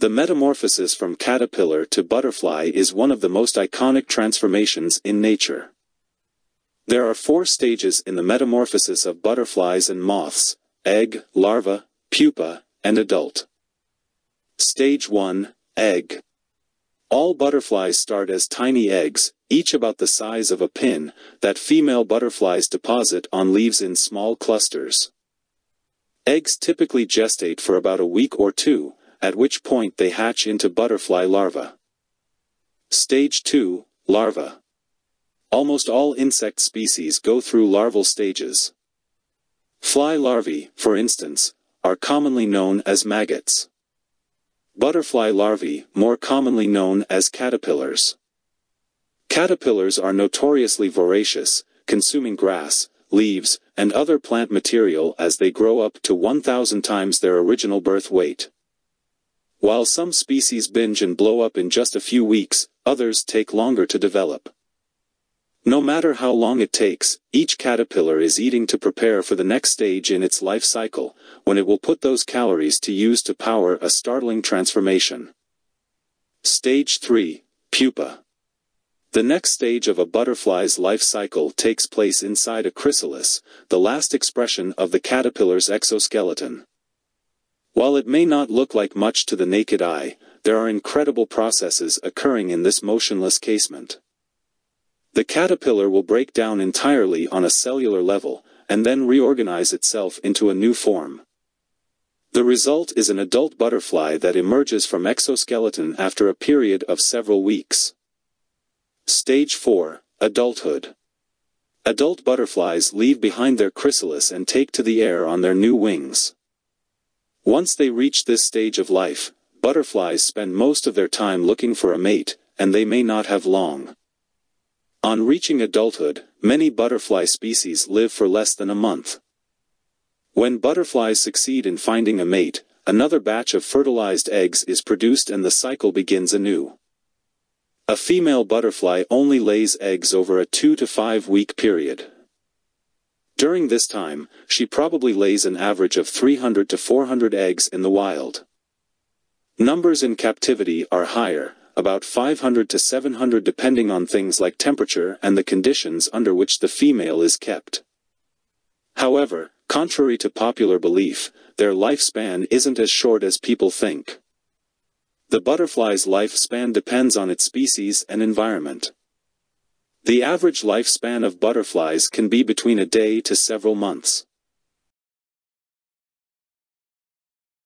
The metamorphosis from caterpillar to butterfly is one of the most iconic transformations in nature. There are four stages in the metamorphosis of butterflies and moths, egg, larva, pupa, and adult. Stage 1, Egg. All butterflies start as tiny eggs, each about the size of a pin, that female butterflies deposit on leaves in small clusters. Eggs typically gestate for about a week or two, at which point they hatch into butterfly larvae. Stage 2, Larva. Almost all insect species go through larval stages. Fly larvae, for instance, are commonly known as maggots. Butterfly larvae, more commonly known as caterpillars. Caterpillars are notoriously voracious, consuming grass, leaves, and other plant material as they grow up to 1,000 times their original birth weight. While some species binge and blow up in just a few weeks, others take longer to develop. No matter how long it takes, each caterpillar is eating to prepare for the next stage in its life cycle, when it will put those calories to use to power a startling transformation. Stage 3, Pupa. The next stage of a butterfly's life cycle takes place inside a chrysalis, the last expression of the caterpillar's exoskeleton. While it may not look like much to the naked eye, there are incredible processes occurring in this motionless casement. The caterpillar will break down entirely on a cellular level, and then reorganize itself into a new form. The result is an adult butterfly that emerges from exoskeleton after a period of several weeks. Stage 4, Adulthood. Adult butterflies leave behind their chrysalis and take to the air on their new wings. Once they reach this stage of life, butterflies spend most of their time looking for a mate, and they may not have long. On reaching adulthood, many butterfly species live for less than a month. When butterflies succeed in finding a mate, another batch of fertilized eggs is produced and the cycle begins anew. A female butterfly only lays eggs over a 2 to 5 week period. During this time, she probably lays an average of 300 to 400 eggs in the wild. Numbers in captivity are higher, about 500 to 700 depending on things like temperature and the conditions under which the female is kept. However, contrary to popular belief, their lifespan isn't as short as people think. The butterfly's lifespan depends on its species and environment. The average lifespan of butterflies can be between a day to several months.